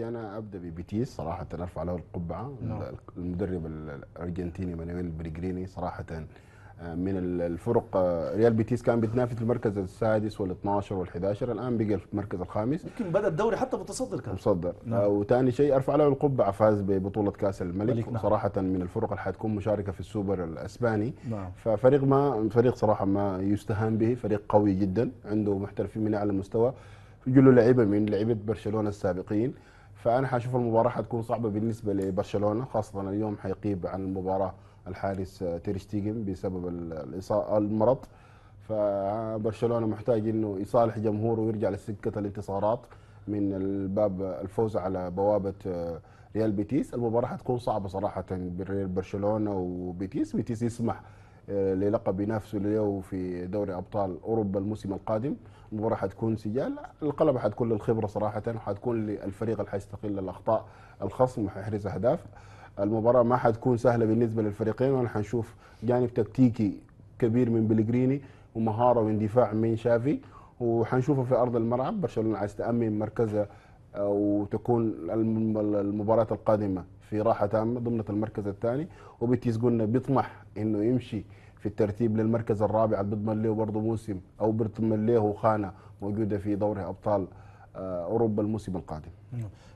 أنا أبدأ ببيتيس صراحة ارفع له القبعة. نعم. المدرب الأرجنتيني مانويل بريجريني صراحة آه، من ال- الفرق آه، ريال بيتيس كان بيتنافس في المركز السادس وال12 وال11 الآن بقى في المركز الخامس. يمكن بدأ الدوري حتى متصدر كان. مصدر نعم. آه، وثاني شيء ارفع له القبعة فاز ببطولة كأس الملك. ملك، نعم. وصراحه من الفرق اللي حتكون مشاركة في السوبر الأسباني. نعم. ففريق ما فريق صراحة ما يستهان به فريق قوي جدا عنده محترفين من أعلى المستوى يجوا له لعيبة من لعيبة برشلونة السابقين. فأنا حأشوف المباراة حتكون صعبة بالنسبة لبرشلونة خاصة اليوم حيقيب عن المباراة الحارس آه، تير شتيجن بسبب المرض. فبرشلونة محتاج إنه يصالح جمهوره ويرجع لسكة الانتصارات من الباب الفوز على بوابة ريال بيتيس. المباراة حتكون صعبة صراحة بين برشلونة وبيتيس. بيتيس يسمح للقب ينافسوا له في دوري أبطال أوروبا الموسم القادم. المباراة حتكون سجال. القلبه حتكون للخبرة صراحة وحتكون للفريق اللي حيستغل الأخطاء الخصم وحيحرز أهداف. المباراة ما حتكون سهلة بالنسبة للفريقين وأنا حنشوف جانب تكتيكي كبير من بلغريني ومهارة واندفاع من شافي. وحنشوفه في أرض الملعب. برشلونة عايز تأمن مركزها وتكون الم- المباراة القادمة في راحة تامة ضمن المركز الثاني. وبيتيس قلنا بيطمح إنه يمشي في الترتيب للمركز الرابع بيضمن له برضه موسم أو بيضمن له خانة موجودة في دوري أبطال آه، أوروبا الموسم القادم.